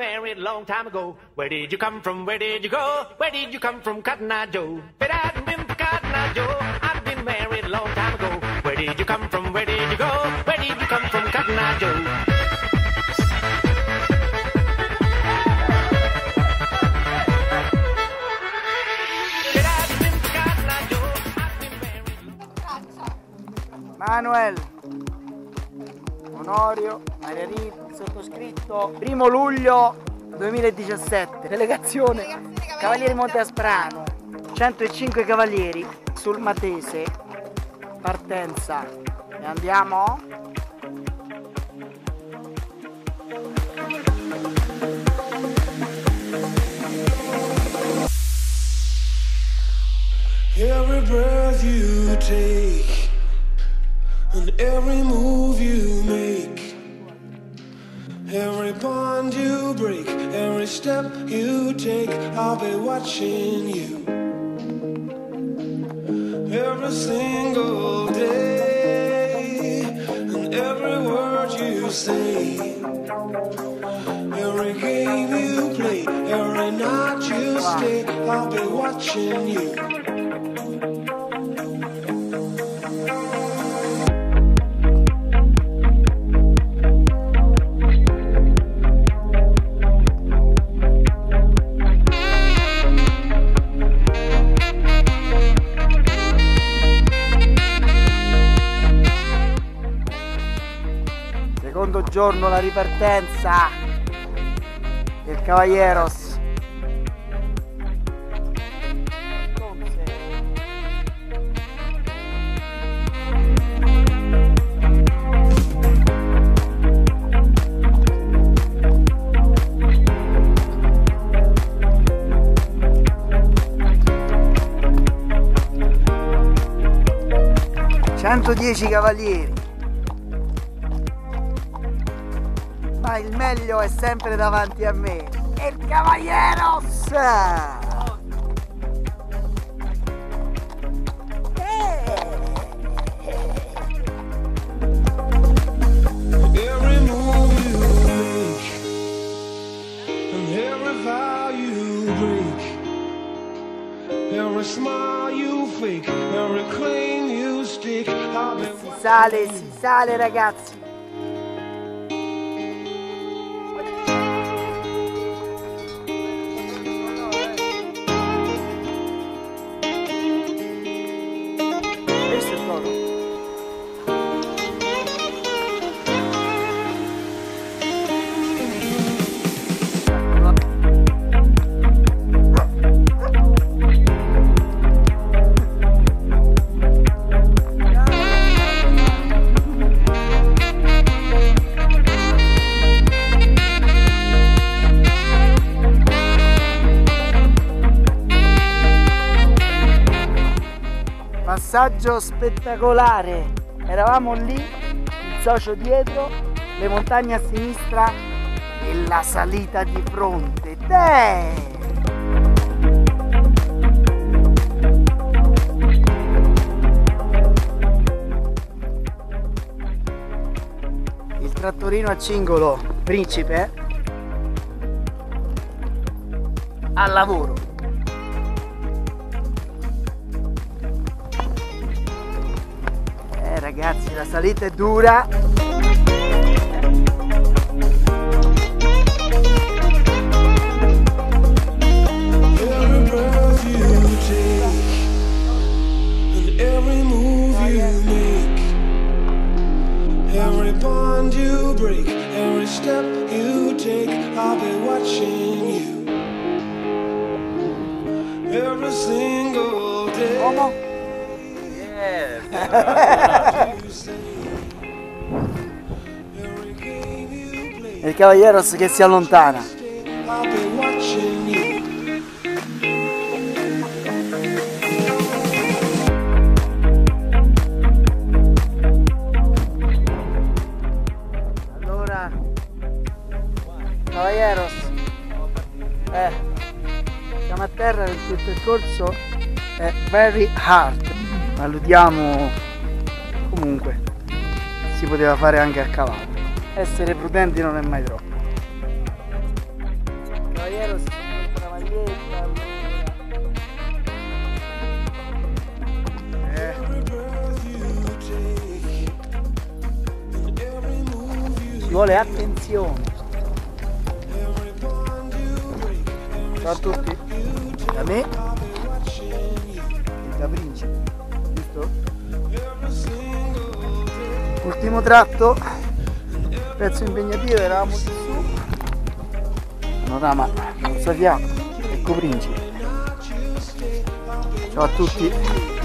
married a long time ago. Where did you come from? Where did you go? Where did you come from, Cotton Eye Joe? But I hadn't been for Cotton Eye Joe. I've been married a long time ago. Where did you come from? Where did you go? Where did you come from, Cotton Eye Joe? But Onorio, Maria Rita, sottoscritto, primo luglio 2017, delegazione Cavalieri Monte Asprano, 105 cavalieri sul Matese, partenza, e andiamo? Every breath you take and every move you make, every bond you break, every step you take, I'll be watching you. Every single day and every word you say, every game you play, every night you stay, I'll be watching you. Giorno la ripartenza del Cavalieros. Centodieci cavalieri. Ma il meglio è sempre davanti a me. Il I'll be Si sale, si sale ragazzi. Passaggio spettacolare. Eravamo lì, il socio dietro, le montagne a sinistra e la salita di fronte. Te! Il trattorino a cingolo principe al lavoro. Ragazzi, la salita è dura. Every bond you break, every step you take, I'll be watching you. Every single day. You Il Cavalieros che si allontana. Allora, Cavalieros, eh, siamo a terra perché il percorso è very hard. Valutiamo comunque si poteva fare anche a cavallo. Essere prudenti non è mai troppo. Cavaliero si sono la maglietta ci vuole attenzione. Ciao a tutti. Da me? E da principe giusto? Ultimo tratto, pezzo impegnativo, eravamo di su, panorama non so fiato, ecco Principe. Ciao a tutti.